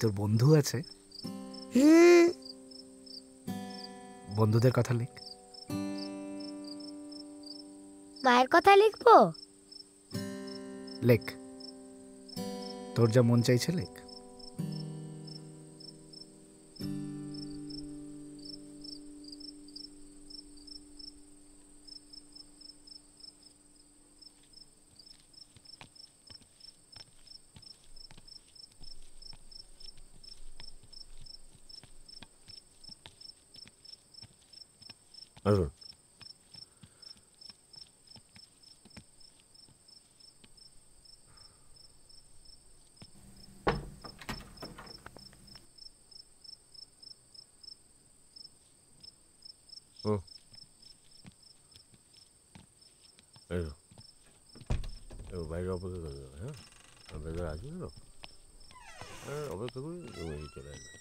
তোর বন্ধু আছে? হুম বন্ধুদের কথা লিখ। মায়ের কথা লিখব? লেখ। তোর যা মন চাইছে লেখ। আসুন হুম। এই তো। এই বাইরে অপেক্ষা করে দেবে হ্যাঁ আর ভেতরে আছে তো হ্যাঁ অপেক্ষা করি তুমি এই চলে আসবে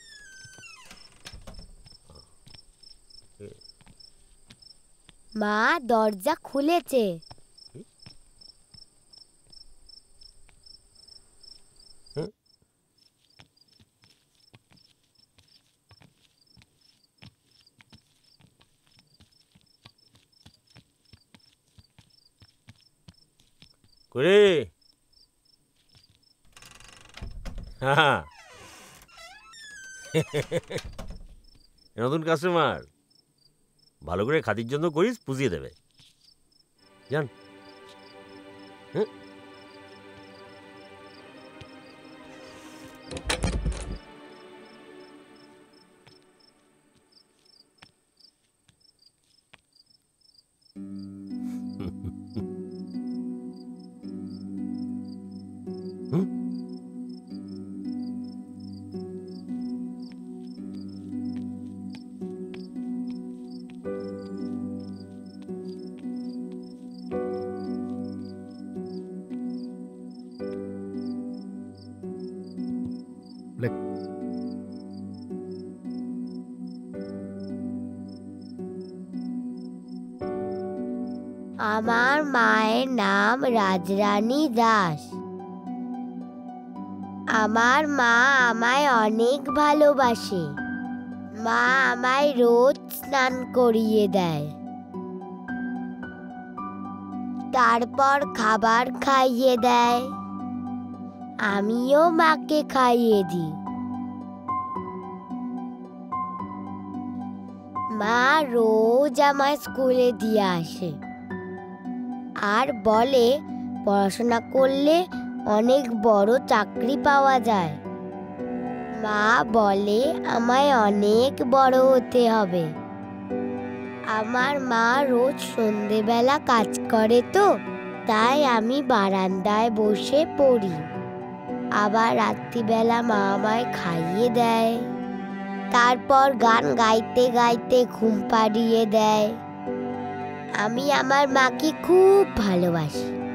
হ্যাঁ। ঠিক আছে। মা দরজা খুলেছে। নতুন কাস্টমার ভালো করে খাতির জন্য করিস পুষিয়ে দেবে। জান। হ্যাঁ? আমার মায়ের নাম রাজরানী দাস। আমার মা আমায় অনেক ভালোবাসে। মা আমায় রোজ স্নান করিয়ে দেয়। তারপর খাবার খাইয়ে দেয়। আমিও মাকে খাইয়ে দিই মা রোজ আমায় স্কুলে দিয়ে আসে। আর বলে, পড়াশোনা করলে অনেক বড় চাকরি পাওয়া যায়। মা বলে, আমায় অনেক বড় হতে হবে। আমার মা রোজ সন্ধেবেলা কাজ করে তো, তাই আমি বারান্দায় বসে পড়ি। আবার রাত্রিবেলা মা আমায় খাইয়ে দেয়। তারপর গান গাইতে গাইতে ঘুম পাড়িয়ে দেয়। আমি আমার মাকে খুব ভালোবাসি।